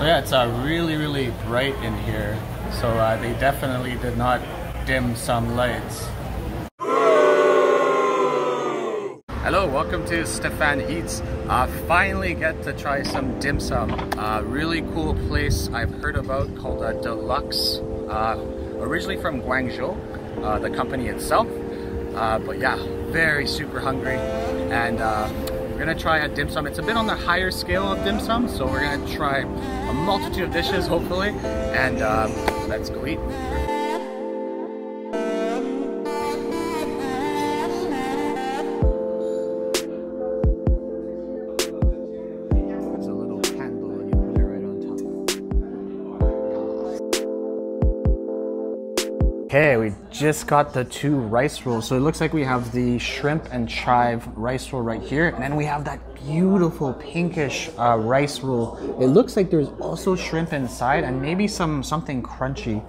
So yeah, it's uh, really, really bright in here. So uh, they definitely did not dim some lights. Hello, welcome to Stephan Eats. Uh, finally get to try some dim sum. Uh, really cool place I've heard about called uh, Deluxe. Uh, originally from Guangzhou, uh, the company itself. Uh, but yeah, very super hungry. And we're gonna try a dim sum. It's a bit on the higher scale of dim sum, so we're gonna try a multitude of dishes, hopefully. And um, let's go eat. We just got the two rice rolls. So it looks like we have the shrimp and chive rice roll right here. And then we have that beautiful pinkish uh, rice roll. It looks like there's also shrimp inside and maybe some something crunchy.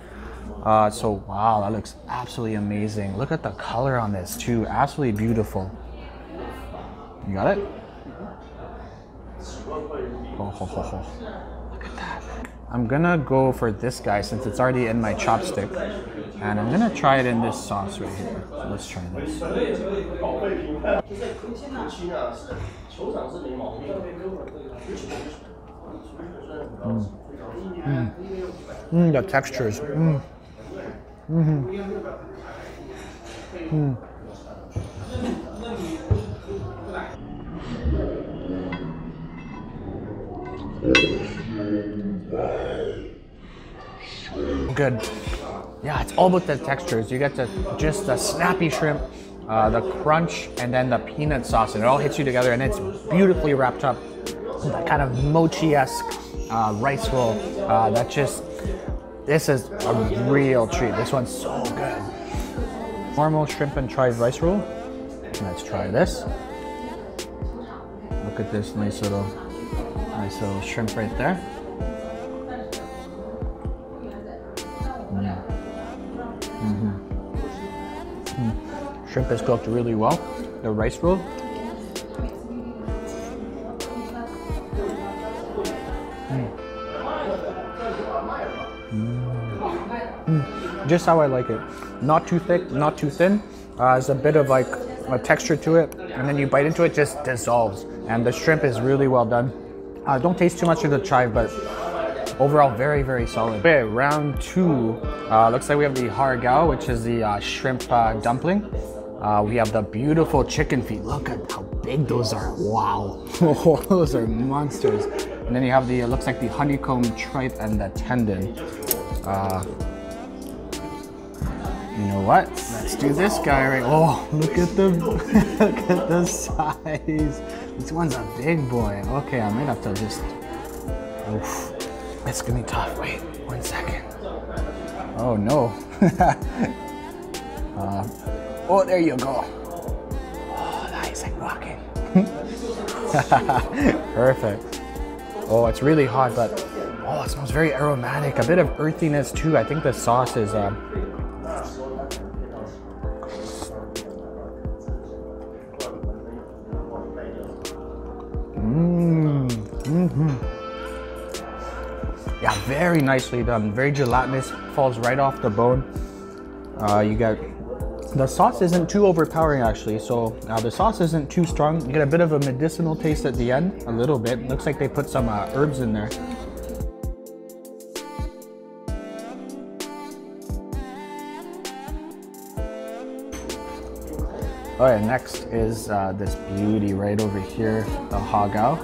Uh, so wow, that looks absolutely amazing. Look at the color on this too, absolutely beautiful. You got it? Ho, ho, ho, ho. Look at that. I'm gonna go for this guy since it's already in my chopstick. And I'm gonna try it in this sauce right here. So let's try this. Mmm, the textures. Mm. Mm-hmm. Mm. Good. Yeah, it's all about the textures. You get the just the snappy shrimp, uh, the crunch, and then the peanut sauce, and it all hits you together, and it's beautifully wrapped up. That kind of mochi-esque uh, rice roll. Uh, that just this is a real treat. This one's so good. Normal shrimp and chive rice roll. Let's try this. Look at this nice little, nice little shrimp right there. Shrimp is cooked really well. The rice roll. Mm. Just how I like it. Not too thick, not too thin. Uh, there's a bit of like a texture to it, and then you bite into it, just dissolves. And the shrimp is really well done. Uh, don't taste too much of the chive, but overall very very solid okay round two uh, looks like we have the har gao which is the uh, shrimp uh, dumpling uh, we have the beautiful chicken feet look at how big those are wow those are monsters and then you have the looks like the honeycomb tripe and the tendon uh, you know what let's do this guy right oh look at the look at the size this one's a big boy okay i might have to just oof. It's gonna be tough. Wait, one second. Oh no. uh, oh, there you go. Oh, nice. I'm walking. Perfect. Oh, it's really hot, but oh, it smells very aromatic. A bit of earthiness too. I think the sauce is. Um, Mmm. Mm-hmm. Yeah, very nicely done. Very gelatinous, falls right off the bone. Uh, you get the sauce isn't too overpowering actually, so uh, the sauce isn't too strong. You get a bit of a medicinal taste at the end, a little bit. Looks like they put some uh, herbs in there. All right, next is uh, this beauty right over here, the hagao,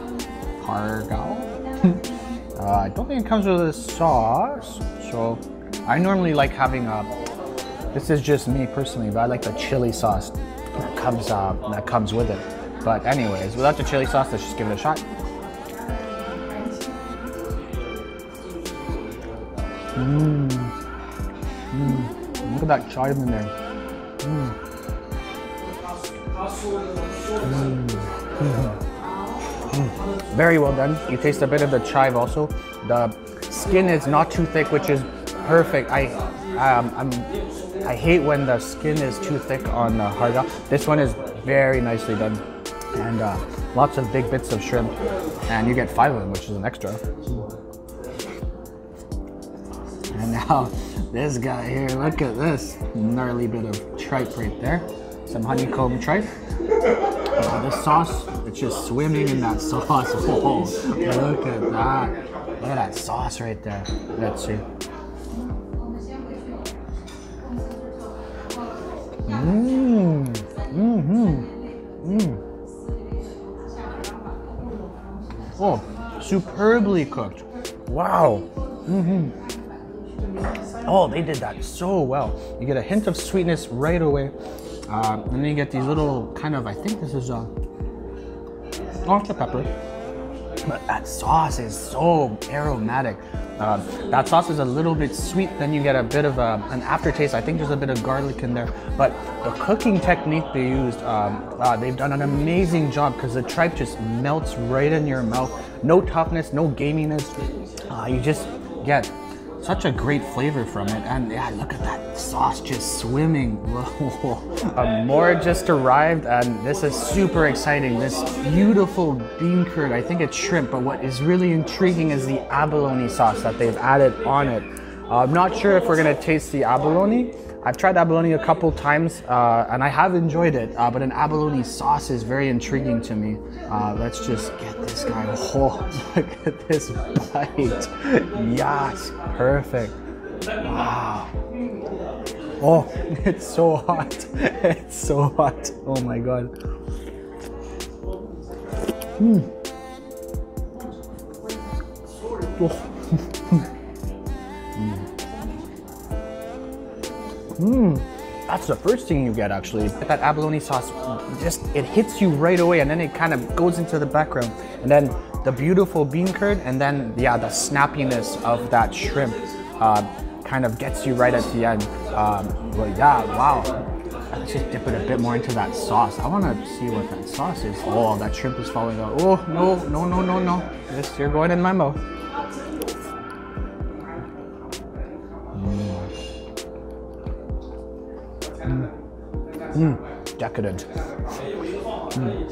hargao. Uh, I don't think it comes with a sauce, so I normally like having a. This is just me personally, but I like the chili sauce that comes uh, that comes with it. But anyways, without the chili sauce, let's just give it a shot. Mmm. Look at that chive in there. Mmm. Mm. Very well done. You taste a bit of the chive also. The skin is not too thick, which is perfect. I um, I'm, I hate when the skin is too thick on the har gao. This one is very nicely done. And uh, lots of big bits of shrimp. And you get five of them, which is an extra. And now this guy here, look at this gnarly bit of tripe right there. Some honeycomb tripe. Uh, this sauce, it's just swimming in that sauce. Oh, look at that. Look at that sauce right there. Let's see. Superbly cooked. Wow. Mm-hmm. Oh, they did that so well. You get a hint of sweetness right away. Uh, and then you get these little kind of, I think this is a, oh, the pepper. But that sauce is so aromatic. Uh, that sauce is a little bit sweet, then you get a bit of a, an aftertaste. I think there's a bit of garlic in there. But the cooking technique they used, um, uh, they've done an amazing job because the tripe just melts right in your mouth. No toughness, no gaminess. Uh, you just get such a great flavor from it. And yeah, look at that sauce just swimming. uh, more just arrived and this is super exciting. This beautiful bean curd, I think it's shrimp, but what is really intriguing is the abalone sauce that they've added on it. Uh, I'm not sure if we're gonna taste the abalone, I've tried abalone a couple times uh, and I have enjoyed it, uh, but an abalone sauce is very intriguing to me. Uh, let's just get this guy. Oh, look at this bite. Yes, perfect. Wow. Oh, it's so hot. It's so hot. Oh my god. Mm. Oh. Mmm, that's the first thing you get actually. That abalone sauce, just it hits you right away and then it kind of goes into the background. And then the beautiful bean curd and then, yeah, the snappiness of that shrimp uh, kind of gets you right at the end. Um, well, yeah, wow. Let's just dip it a bit more into that sauce. I want to see what that sauce is. Oh, that shrimp is falling out. Oh, no, no, no, no, no. This, you're going in my mouth. Mm, decadent. Mm.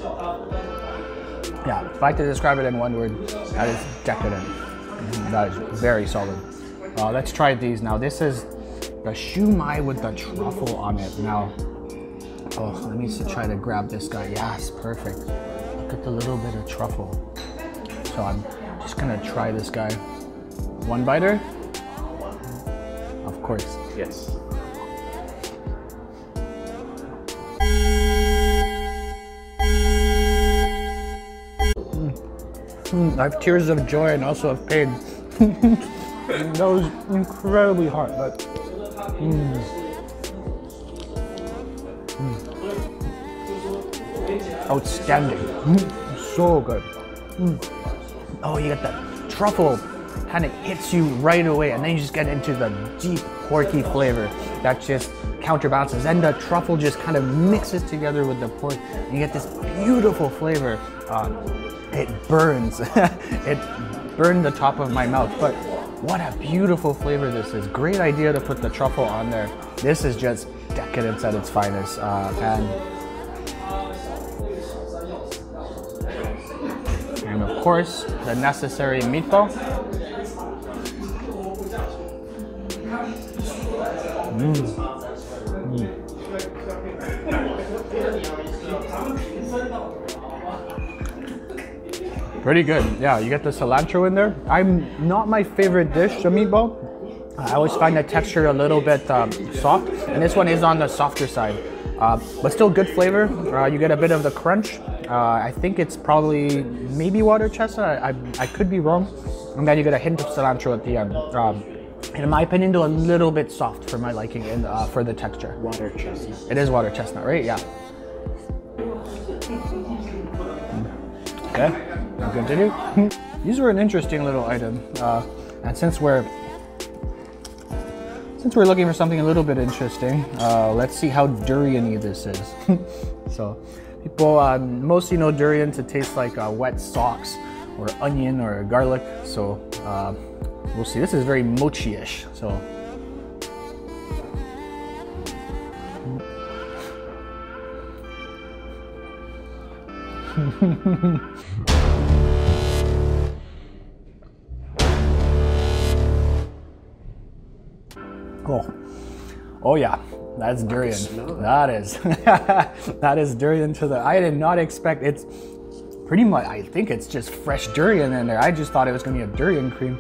Yeah, if I had to describe it in one word, that is decadent. Mm, that is very solid. Uh, let's try these now. This is the shumai with the truffle on it. Now, oh, let me try to grab this guy. Yes, perfect. Look at the little bit of truffle. So I'm just gonna try this guy. One biter? Of course. Yes. I have tears of joy and also of pain. that was incredibly hard, but. Mm. Mm. Outstanding. So good. Oh, you get that truffle kind of hits you right away, and then you just get into the deep porky flavor that just counterbalances. And the truffle just kind of mixes together with the pork. And you get this beautiful flavor. Um, it burns. it burned the top of my mouth, but what a beautiful flavor this is. Great idea to put the truffle on there. This is just decadence at its finest. Uh, and, and of course, the necessary meatball. Mm. Pretty good. Yeah, you get the cilantro in there. I'm not my favorite dish, the meatball. I always find the texture a little bit um, soft, and this one is on the softer side. Uh, but still good flavor. Uh, you get a bit of the crunch. Uh, I think it's probably maybe water chestnut. I, I, I, could be wrong. And then you get a hint of cilantro at the end. Um, in my opinion, though, a little bit soft for my liking and uh, for the texture. Water chestnut. It is water chestnut, right? Yeah. Okay continue. These were an interesting little item. Uh, and since we're since we're looking for something a little bit interesting, uh, let's see how duriany this is. so people uh, mostly know durian to taste like uh, wet socks or onion or garlic. So uh, we'll see. This is very mochi-ish. So Oh, oh yeah, that's durian. That is, that is durian to the. I did not expect it's pretty much. I think it's just fresh durian in there. I just thought it was gonna be a durian cream.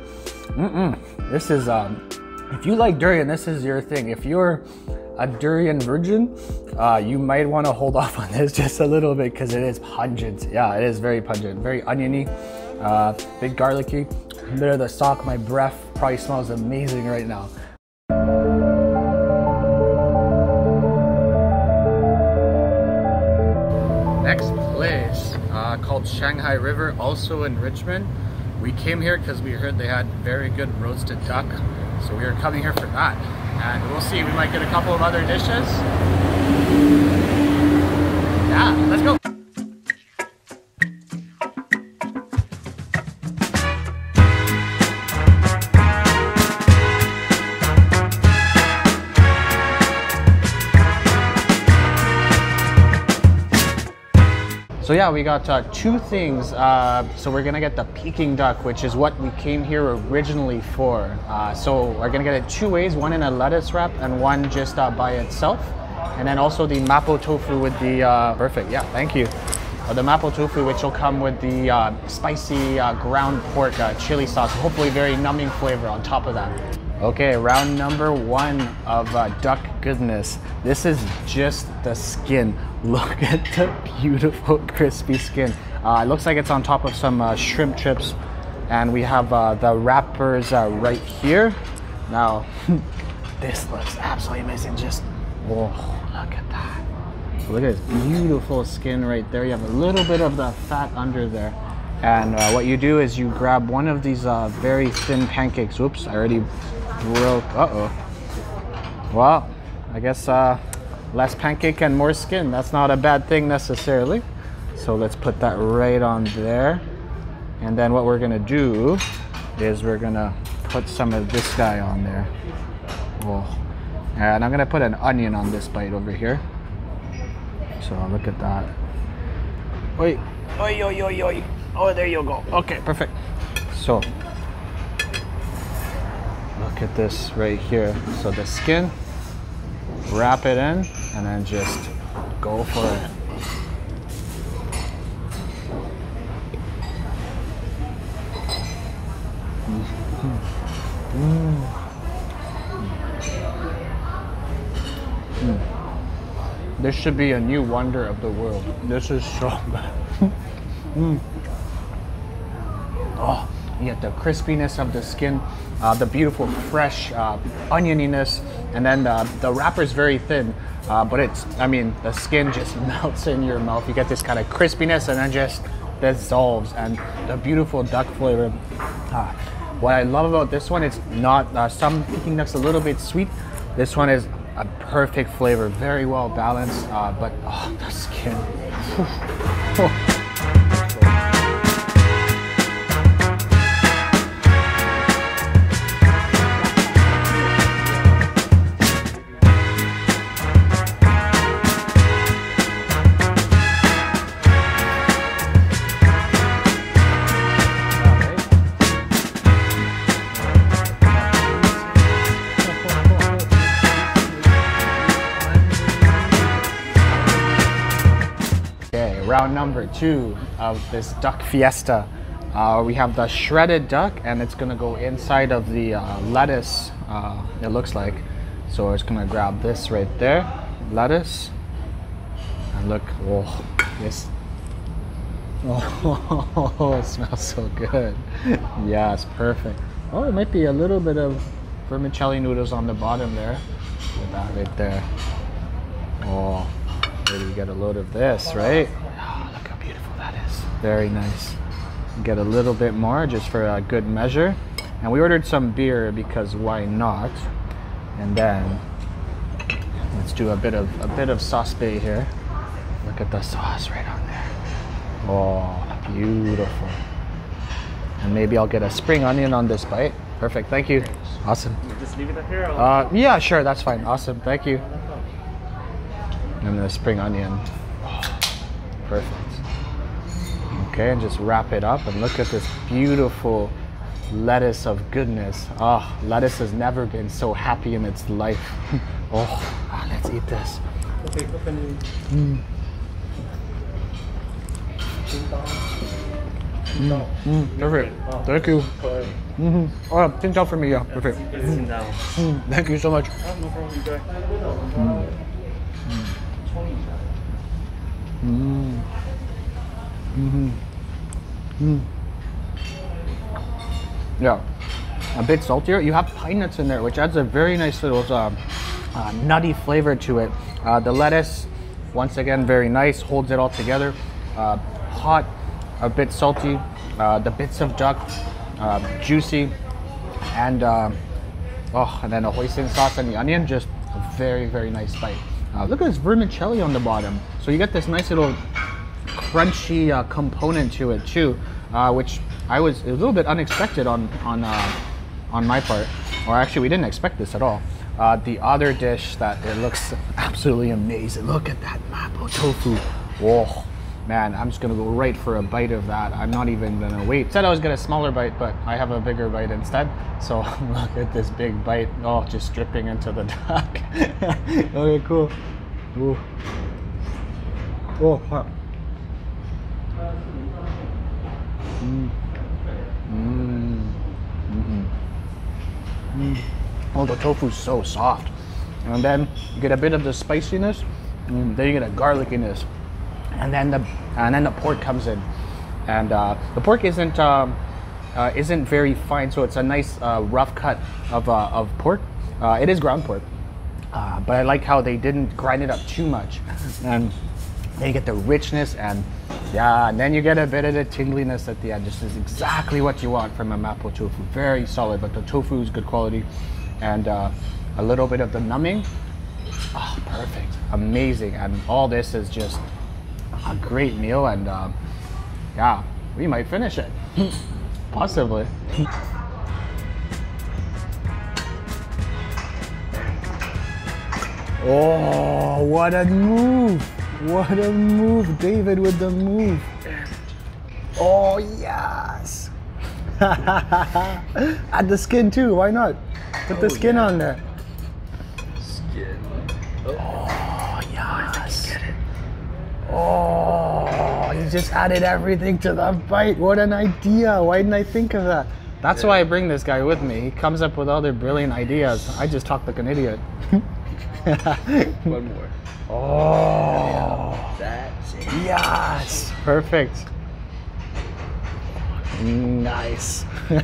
Mm-mm. This is um, if you like durian, this is your thing. If you're a durian virgin, uh, you might want to hold off on this just a little bit because it is pungent. Yeah, it is very pungent, very oniony, uh, bit garlicky. A bit of the stock. My breath probably smells amazing right now. Next place uh, called Shanghai River, also in Richmond. We came here because we heard they had very good roasted duck, so we are coming here for that. And we'll see, we might get a couple of other dishes. Yeah, let's go. So yeah, we got uh, two things. Uh, so we're gonna get the Peking duck, which is what we came here originally for. Uh, so we're gonna get it two ways, one in a lettuce wrap and one just uh, by itself. And then also the mapo tofu with the, uh, perfect, yeah, thank you. Uh, the mapo tofu, which will come with the spicy ground pork chili sauce, hopefully very numbing flavor on top of that. Okay, round number one of uh, duck goodness. This is just the skin. Look at the beautiful crispy skin. Uh, it looks like it's on top of some uh, shrimp chips. And we have uh, the wrappers uh, right here. Now, this looks absolutely amazing. Just, whoa, look at that. Look at this beautiful skin right there. You have a little bit of the fat under there. And uh, what you do is you grab one of these very thin pancakes. Oops, I already broke. Uh-oh. Well, I guess uh, less pancake and more skin. That's not a bad thing necessarily. So let's put that right on there. And then what we're gonna do is we're gonna put some of this guy on there. Oh. And I'm gonna put an onion on this bite over here. So look at that. Oi, oi, oi, oi, oi. Oh, there you go. Okay, perfect. So look at this right here. So the skin, wrap it in, and then just go for it. This should be a new wonder of the world. This is so good. Mm. Oh, you the crispiness of the skin, uh, the beautiful fresh uh, onioniness, and then the, the wrapper is very thin, uh, but it's, I mean, the skin just melts in your mouth. You get this kind of crispiness and then just dissolves, and the beautiful duck flavor. Ah, what I love about this one, it's not, uh, some Peking duck's a little bit sweet. This one is a perfect flavor, very well balanced, uh, but oh, the skin. round number two of this duck fiesta. Uh, we have the shredded duck, and it's gonna go inside of the uh, lettuce. Uh, it looks like. So it's gonna grab this right there, lettuce, and look. Oh, this. Oh, it smells so good. Yeah, it's perfect. Oh, it might be a little bit of vermicelli noodles on the bottom there. Look at that right there. Oh, where do you get a load of this, right? Oh, look how beautiful that is. Very nice. Get a little bit more just for a good measure. And we ordered some beer because why not? And then let's do a bit of a bit of sauce bay here. Look at the sauce right on there. Oh, beautiful. And maybe I'll get a spring onion on this bite. Perfect. Thank you. Awesome. Just leave it here. Uh, yeah, sure. That's fine. Awesome. Thank you and the spring onion. Perfect. Okay, and just wrap it up and look at this beautiful lettuce of goodness. Ah, oh, lettuce has never been so happy in its life. oh, ah, let's eat this. Mm. mm. Mm. Perfect. Thank you. Mm -hmm. Oh, pin for me, yeah. Perfect. Mm. Thank you so much. no problem. ว no problem enjoy Mm. Mm-hmm. Mm. Yeah, a bit saltier. You have pine nuts in there, which adds a very nice little uh, uh, nutty flavor to it. Uh, the lettuce, once again, very nice, holds it all together. Uh, hot, a bit salty. Uh, the bits of duck, uh, juicy, and oh, and then the hoisin sauce and the onion, just a very, very nice bite. Uh, look at this vermicelli on the bottom. So you get this nice little crunchy uh, component to it too, uh, which I was a little bit unexpected on on uh, on my part. Or actually, we didn't expect this at all. Uh, the other dish that it looks absolutely amazing. Look at that mapo tofu. Whoa. Man, I'm just gonna go right for a bite of that. I'm not even gonna wait. Said I was gonna a smaller bite, but I have a bigger bite instead. So look at this big bite. Oh, just dripping into the duck. okay, cool. Ooh. Oh, hot. Mm. Mm. Mm. Oh, the tofu's so soft. And then you get a bit of the spiciness, mm, then you get a garlickiness, and then the and then the pork comes in, and uh, the pork isn't um, uh, isn't very fine, so it's a nice uh, rough cut of uh, of pork. Uh, it is ground pork, but I like how they didn't grind it up too much, and then you get the richness and yeah, and then you get a bit of the tingliness at the end. This is exactly what you want from a mapo tofu. Very solid, but the tofu is good quality, and a little bit of the numbing. Oh, perfect, amazing, and all this is just a great meal, and uh, yeah, we might finish it, possibly. Oh, what a move! What a move, David with the move. Oh, yes. Add the skin too, why not? Put the Oh, skin yeah. on there. skin Oh, yes. Oh, just added everything to the bite. What an idea. Why didn't I think of that? That's why I bring this guy with me. He comes up with other brilliant ideas. I just talk like an idiot. one more oh. that's it Yes, perfect. Nice. Hmm.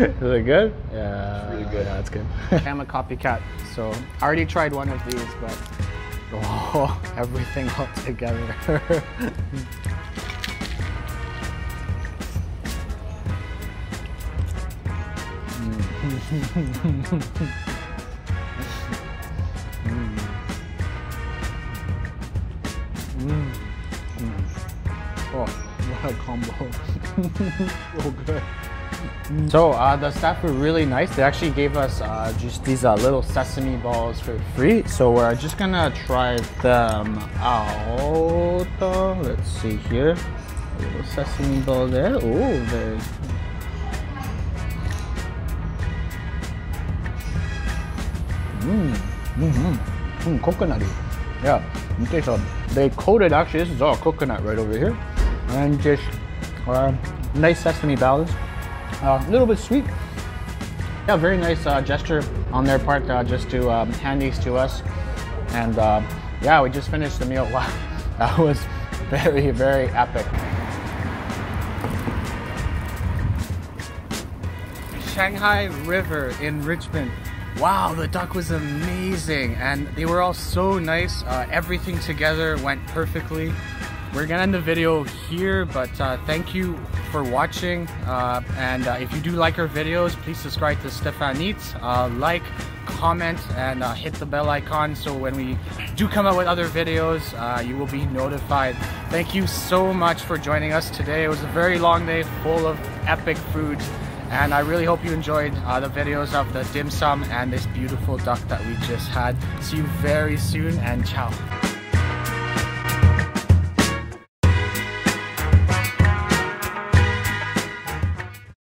Is it good? Yeah, really good. Yeah, it's good. I'm a copycat, so I already tried one of these, but oh, everything all together. Oh, what a combo. so good. So uh, the staff were really nice. They actually gave us uh, just these uh, little sesame balls for free. So we're just gonna try them out. Uh, Let's see here. A little sesame ball there. Oh, very. Mmm. Mm-hmm. Mm, coconutty. Yeah. You taste um, they coated actually. This is all coconut right over here, and just uh, nice sesame balls. Uh, A little bit sweet. Yeah, very nice uh, gesture on their part uh, just to um, hand these to us. And uh, yeah, we just finished the meal. Wow, that was very, very epic. Shanghai River in Richmond. Wow, the duck was amazing and they were all so nice. Uh, everything together went perfectly. We're gonna end the video here, but uh, thank you for watching. Uh, and uh, if you do like our videos, please subscribe to Stephan Eats. Uh, like, comment, and uh, hit the bell icon so when we do come out with other videos, uh, you will be notified. Thank you so much for joining us today. It was a very long day full of epic food. And I really hope you enjoyed the videos of the dim sum and this beautiful duck that we just had. See you very soon and ciao.